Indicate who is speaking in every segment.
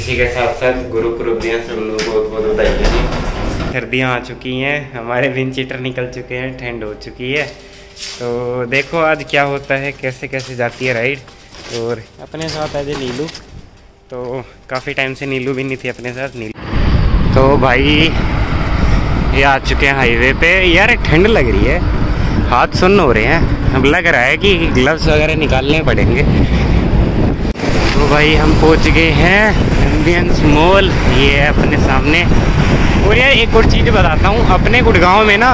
Speaker 1: इसी के साथ साथ गुरु हैं सब लोग बहुत बहुत बधाई हैं सर्दियाँ आ चुकी हैं, हमारे विंड चीटर निकल चुके हैं, ठंड हो चुकी है। तो देखो आज क्या होता है कैसे कैसे जाती है राइड और अपने साथ आज नीलू। तो काफ़ी टाइम से नीलू भी नहीं थी अपने साथ, नीलू। तो भाई, ये आ चुके हैं हाईवे पे। यार, ठंड लग रही है। हाथ सुन्न हो रहे हैं। अब लग रहा है कि ग्लव्स वगैरह निकालने पड़ेंगे। तो भाई, हम पहुँच गए हैं। रिलियंस मॉल ये है अपने सामने। और यार, एक और चीज़ बताता हूँ, अपने गुड़गांव में ना,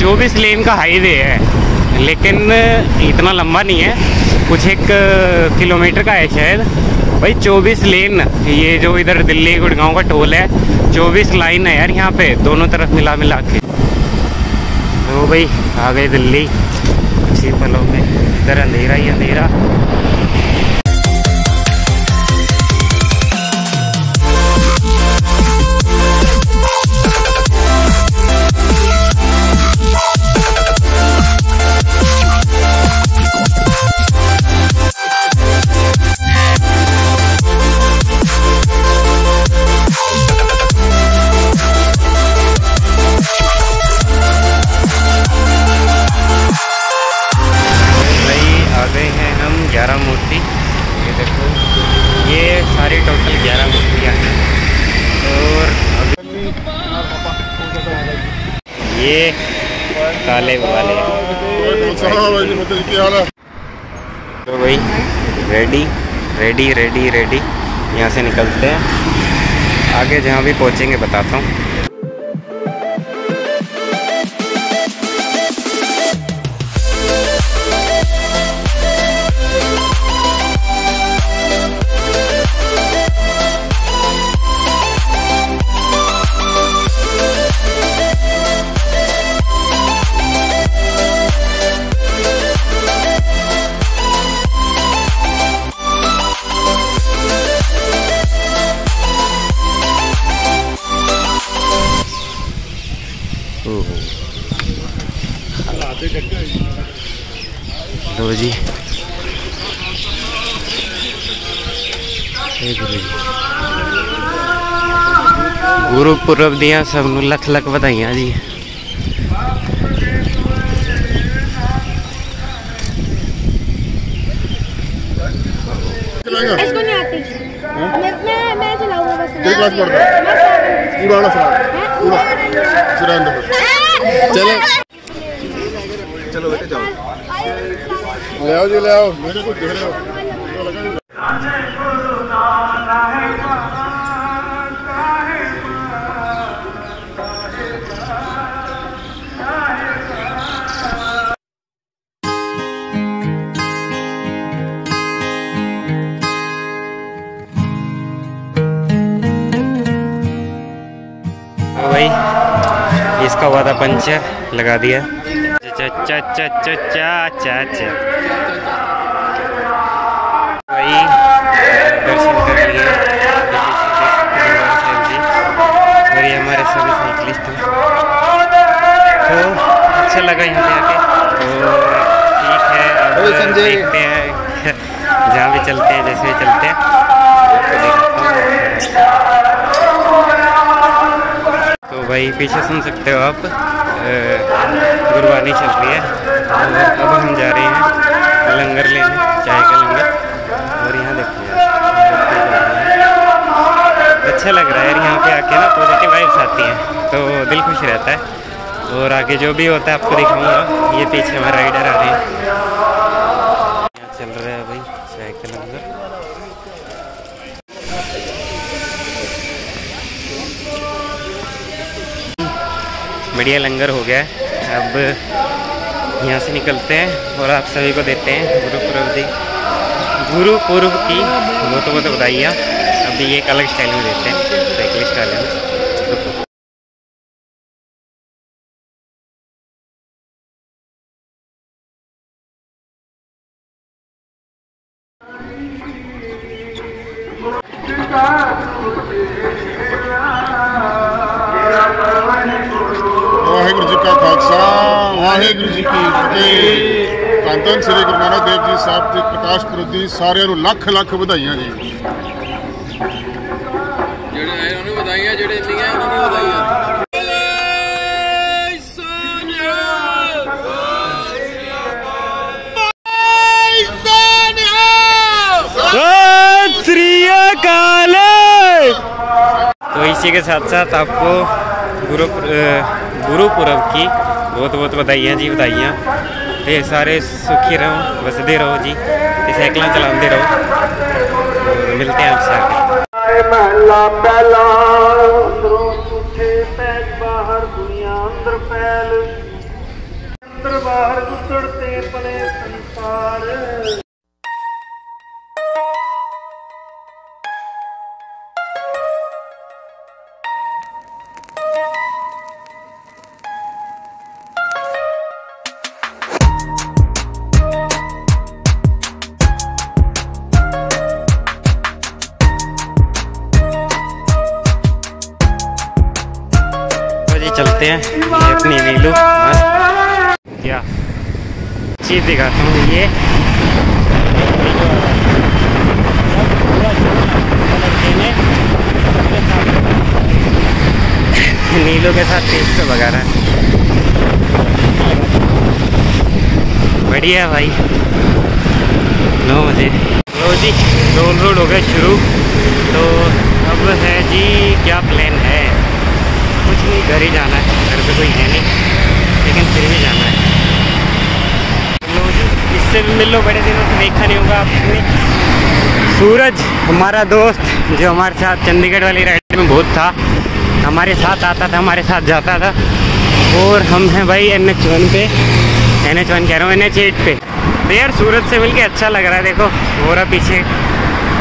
Speaker 1: चौबीस लेन का हाईवे है, लेकिन इतना लंबा नहीं है, कुछ एक किलोमीटर का है शायद। भाई 24 लेन, ये जो इधर दिल्ली गुड़गांव का टोल है 24 लाइन है यार यहाँ पे, दोनों तरफ़ मिला मिला के। तो भाई, आ गए दिल्ली इसी पलों में, इधर अंधेरा ही अंधेरा। ये काले वाले। तो भाई रेडी रेडी रेडी रेडी यहाँ से निकलते हैं। आगे जहाँ भी पहुँचेंगे, बताता हूँ।
Speaker 2: इसको नहीं आती। मैं मैं मैं चलाऊँगा बस। कितनी क्लास पढ़ता है? मैं। पूरा वाला सवाल पूरा सिरा चलो। चलो बेटे जाओ। ले आओ जी ले आओ। मेरे को देख रहे हो
Speaker 1: भाई इसका वादा पंचर लगा दिया। चा चा चा चा चा और हमारे सभी साइकिलिस्ट हैं तो अच्छा लगा यहाँ पे आके तो ठीक है अब देखते हैं जहाँ भी चलते हैं जैसे भी चलते हैं हूँ। तो भाई पीछे सुन सकते हो आप अ, गुरबानी चल रही है। और अब हम जा रहे हैं लंगर लेने, चाय का लंगर। और यहाँ देखिए अच्छा लग रहा है यार, यहाँ पे आके ना पॉजिटिव वाइब्स आती हैं। तो दिल खुश रहता है। और आगे जो भी होता है, आपको दिखाऊँगा। ये पीछे हमारे राइडर आ रहे हैं। बढ़िया लंगर हो गया है। अब यहाँ से निकलते हैं और आप सभी को देते हैं गुरुपुरब गुरु पूर्व की वो तो वो बहुत बधाइयाँ अब एक अलग स्टाइल में देते हैं।
Speaker 2: ਵਾਹਿਗੁਰੂ ਜੀ ਕਾ ਖਾਲਸਾ ਵਾਹਿਗੁਰੂ ਜੀ ਕੀ ਫਤਿਹ ਧੰਨ ਧੰਨ ਸ੍ਰੀ ਗੁਰੂ ਨਾਨਕ ਦੇਵ ਜੀ ਸਾਹਿਬ ਦੇ ਪ੍ਰਕਾਸ਼ ਪੁਰਬ ਦੀ ਸਾਰਿਆਂ ਨੂੰ ਲੱਖ ਲੱਖ ਵਧਾਈਆਂ ਜੀ ਜਿਹੜੇ ਆਏ ਉਹਨੂੰ ਵਧਾਈਆਂ ਜਿਹੜੇ ਨਹੀਂ ਆਏ ਉਹਨਾਂ ਨੂੰ ਵਧਾਈਆਂ
Speaker 1: सत श्री अकाल तो इसी के साथ साथ आपको गुरु गुरु पुरब की ਬਹੁਤ ਬਹੁਤ ਵਧਾਈਆਂ ਜੀ, ਵਧਾਈਆਂ। ਤੇ ਸਾਰੇ ਸੁਖੀ ਰਹੋ, ਵਸਦੇ ਰਹੋ ਜੀ ਤੇ ਸਾਈਕਲਾਂ ਚਲਾਉਂਦੇ ਰਹੋ। ਮਿਲਦੇ ਆਪ ਸਾਰੇ चलते हैं। ये अपनी नीलू क्या? चीज़ दिखाता हूँ ये। नीलू के साथ तेज पे भगा रहा है। बढ़िया भाई। नौ बजे लो जी रोल रोड हो गया शुरू। तो अब है जी क्या प्लान है? कुछ नहीं घर ही जाना है। घर पे कोई है नहीं लेकिन फिर भी जाना है। लो जी, इससे भी मिल लो बड़े दिनों से देखा नहीं होगा आपने। सूरज हमारा दोस्त जो हमारे साथ चंडीगढ़ वाली राइड में बहुत था हमारे साथ आता था हमारे साथ जाता था और हम हैं भाई एन एच वन पे। एन एच वन कह रहा हूँ एन एच एट पे। तो यार सूरज से मिलके अच्छा लग रहा है, देखो हो रहा पीछे।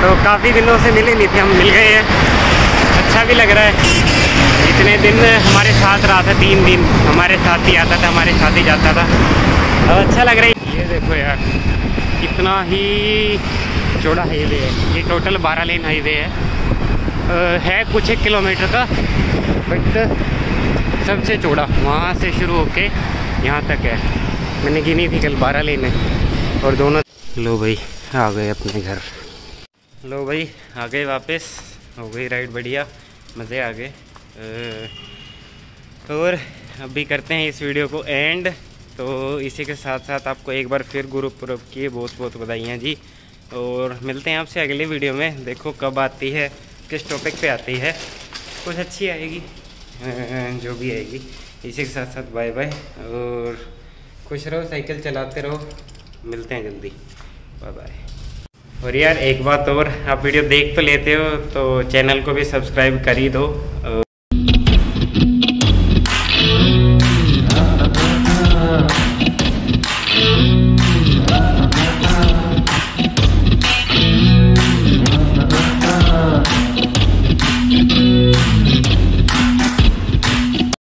Speaker 1: तो काफ़ी दिनों से मिले नहीं थे, हम मिल गए हैं। अच्छा भी लग रहा है। इतने दिन हमारे साथ रहा था, तीन दिन हमारे साथ ही आता था, हमारे साथ ही जाता था। अब अच्छा लग रहा है। ये देखो यार, कितना ही चौड़ा हाईवे है। ये टोटल बारह लेन हाईवे है। है कुछ एक किलोमीटर का बट सबसे चौड़ा, वहाँ से शुरू होके यहाँ तक है। मैंने गिनी थी कल बारह लेने। और दोनों लो भाई, आ गए अपने घर। लो भाई, आ गए वापस। हो गई राइड बढ़िया, मज़े आ गए। और अभी करते हैं इस वीडियो को एंड तो इसी के साथ साथ आपको एक बार फिर गुरुपुरब की बहुत बहुत बधाइयाँ जी। और मिलते हैं आपसे अगले वीडियो में। देखो कब आती है, किस टॉपिक पे आती है। कुछ अच्छी आएगी। जो भी आएगी। इसी के साथ साथ बाय बाय और खुश रहो, साइकिल चलाते रहो। मिलते हैं जल्दी। बाय बाय और यार, एक बात और, आप वीडियो देख तो लेते हो तो चैनल को भी सब्सक्राइब कर ही दो।